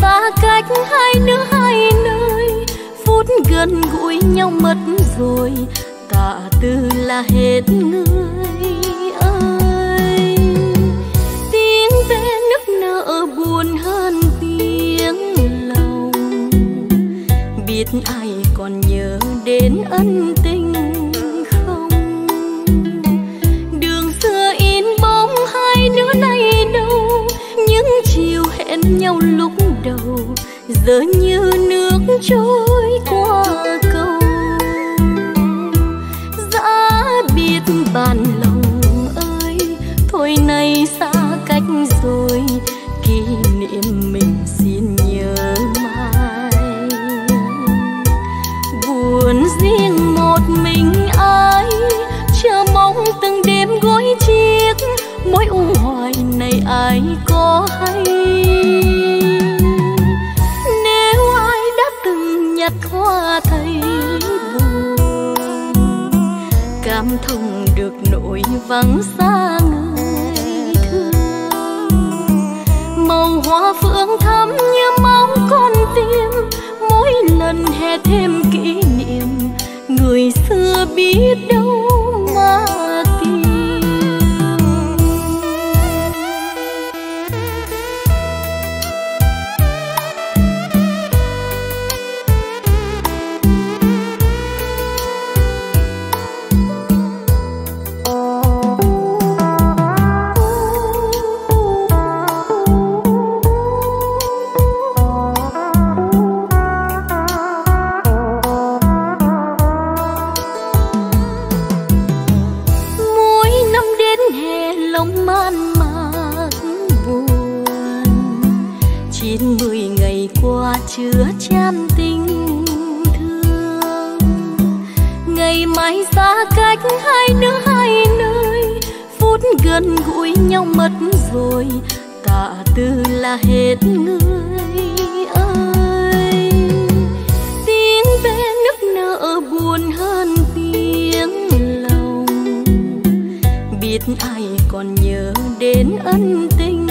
xa cách hai nước hai nơi, phút gần gũi nhau mất rồi, tạ từ là hết người ơi. Tiếng ve nức nở buồn hơn tiếng lòng, biết ai còn nhớ đến ân tình nay xa cách rồi, kỷ niệm mình xin nhớ mãi. Buồn riêng một mình ai, chờ mong từng đêm gối chiếc mối u hoài này ai có hay. Nếu ai đã từng nhặt hoa thấy buồn, cảm thông được nỗi vắng xa hoa phượng thắm như máu con tim. Mỗi lần hè thêm kỷ niệm, người xưa biết đâu ngày xa cách hai nước hai nơi, phút gần gũi nhau mất rồi tạ từ là hết người ơi. Tiếng ve nức nở buồn hơn tiếng lòng, biết ai còn nhớ đến ân tình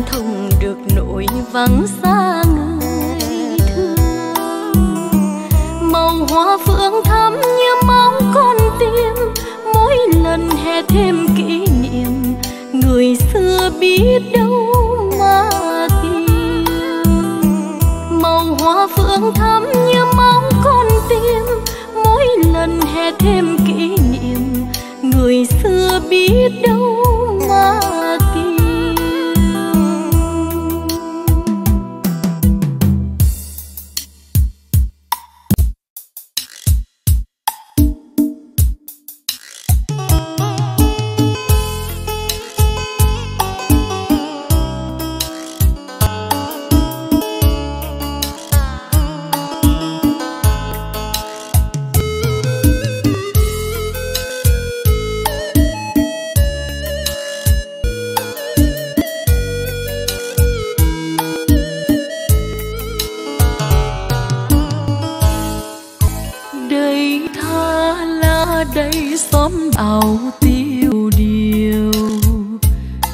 cảm thông được nỗi vắng xa người thương. Màu hoa phượng thắm như máu con tim, mỗi lần hè thêm kỷ niệm, người xưa biết đâu mà tìm màu hoa phượng thắm như máu con tim, mỗi lần hè thêm kỷ niệm, người xưa biết đâu mà đây xóm ảo tiêu điều.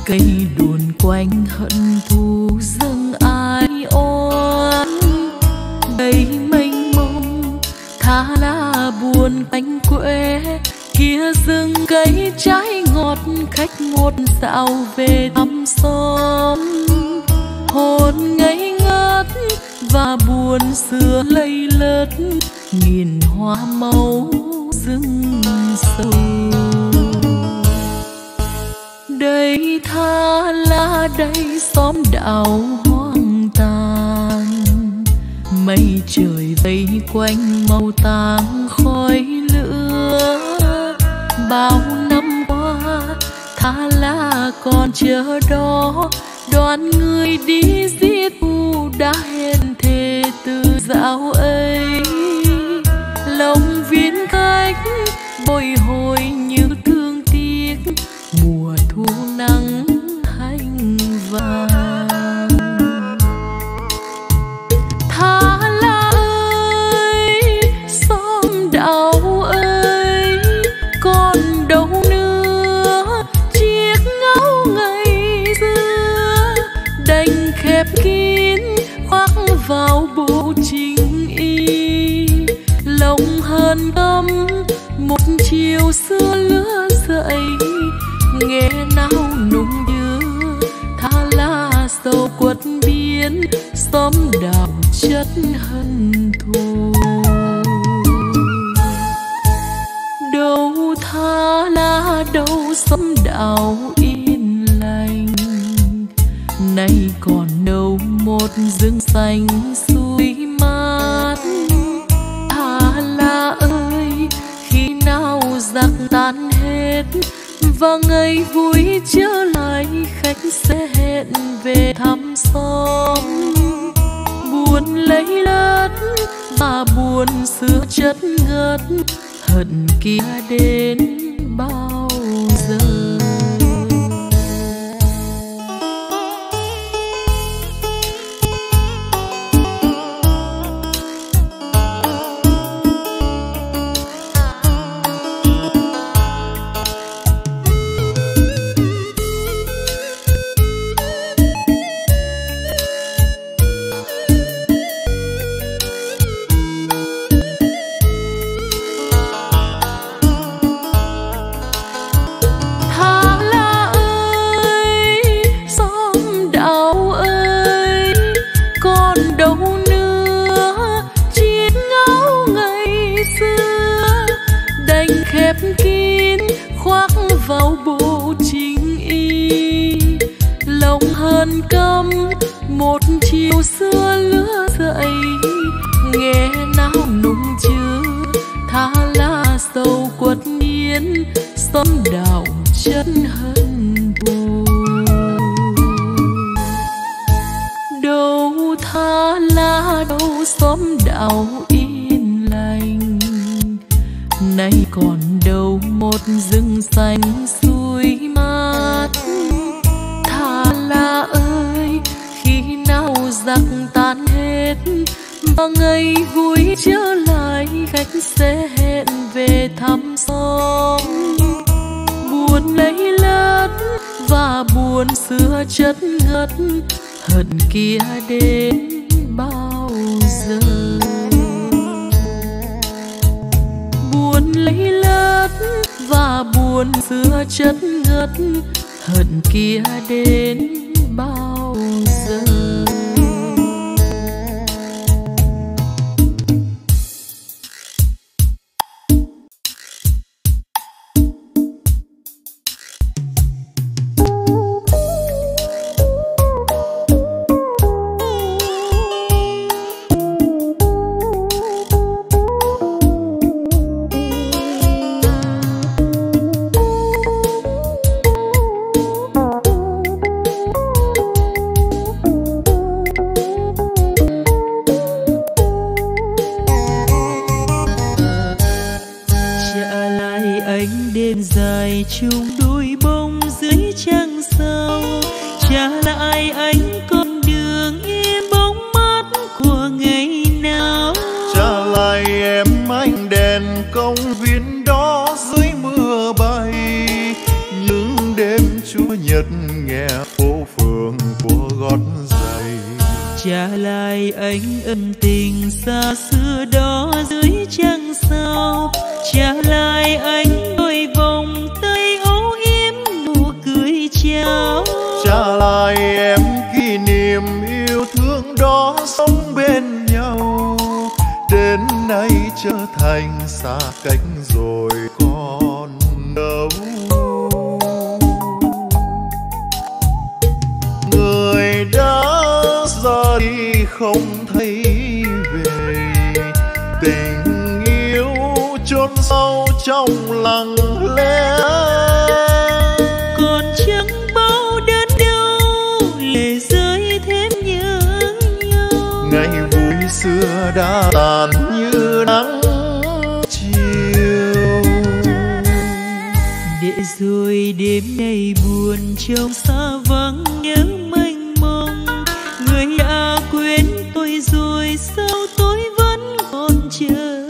Cây đồn quanh hận thù dâng ai oan. Đầy mênh mông, tha la buồn cánh quê. Kia rừng cây trái ngọt, khách ngột dạo về thăm xóm. Hồn ngây ngất và buồn xưa lây lất, nghìn hoa màu rừng sâu. Đây tha la đây xóm đảo hoang tàn. Mây trời vây quanh màu tàng khói lửa. Bao năm qua, tha la còn chờ đó. Đoàn người đi giết u đã hẹn thề từ dạo ấy. boi ruim. Nghe nao nung đưa tha la sâu quất biến, xóm đào chất hân thù. Đâu tha la, đâu xóm đào yên lành. Nay còn đâu một rừng xanh suối mát. Tha la ơi, khi nào giặc tan hết và ngày vui trở lại, khách sẽ hẹn về thăm xóm. Buồn lấy lất mà buồn xưa chất ngất, hận kia đến bao xóm đào chân hận thù. Đâu tha la đâu xóm đào yên lành. Nay còn đâu một rừng xanh suối mát. Tha la ơi, khi nào giặc tan hết và ngày vui trở lại, khách sẽ hẹn về thăm xóm. Buồn xưa chất ngất, hận kia đến bao giờ? Buồn lấy lất và buồn xưa chất ngất, hận kia đến bao giờ? Em đèn công viên đó dưới mưa bay. Những đêm chúa nhật nghe phố phường của gót giày. Trả lại anh ân tình xa xưa đó dưới trăng sao? Trả lại anh trở thành xa cách rồi còn đâu. Người đã ra đi không thấy về, tình yêu chôn sâu trong lặng lẽ. Xưa đã tàn như nắng chiều. Để rồi đêm nay buồn trong xa vắng nhớ mênh mông. Người đã quên tôi rồi sao tôi vẫn còn chờ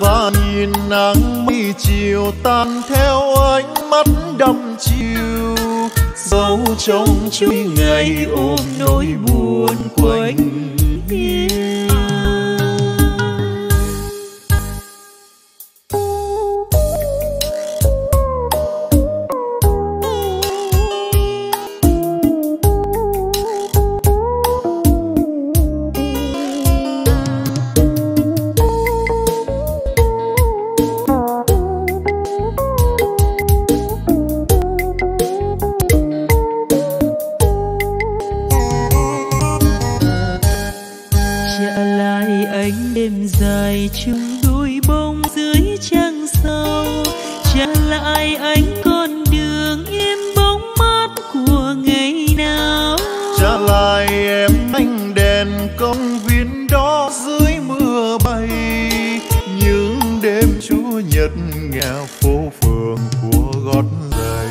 và nhìn nắng mây chiều tan theo ánh mắt đăm chiều. Dấu trong chuỗi ngày ôm nỗi buồn quanh hiu nhật nghe phố phường của gót giày.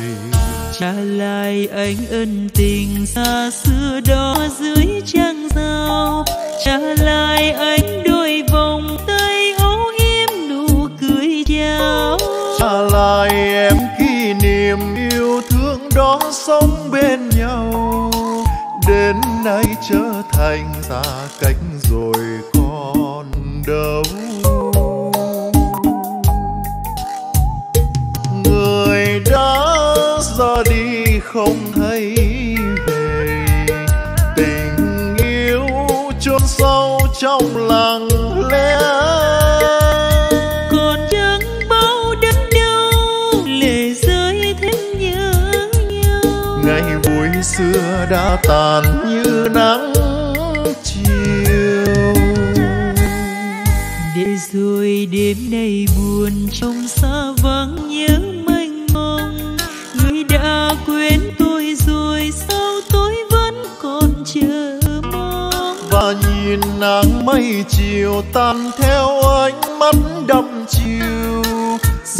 Trả lại anh ân tình xa xưa đó dưới trăng sao trả lại anh đôi vòng tay âu yếm nụ cười chào trả lại em kỷ niệm yêu thương đó sống bên nhau. Đến nay trở thành xa cách rồi còn đâu đã tàn như nắng chiều. Để rồi đêm nay buồn trong xa vắng nhớ mênh mông. Người đã quên tôi rồi sao tôi vẫn còn chờ mong? Và nhìn nắng mây chiều tan theo ánh mắt đăm chiều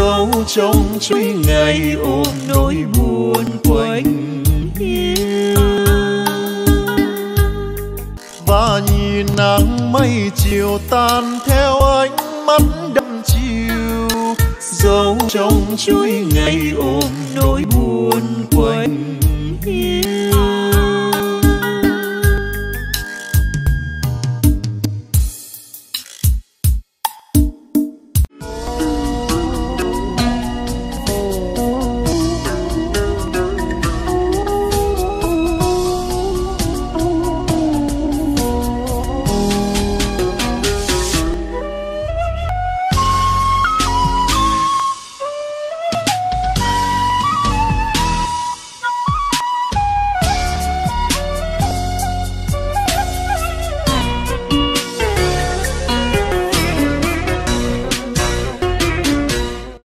dấu trong chuỗi ngày ôm nỗi buồn quanh hiên. Và nhìn nắng mây chiều tan theo ánh mắt đậm chiều, dấu trong chuỗi ngày ôm nỗi buồn quanh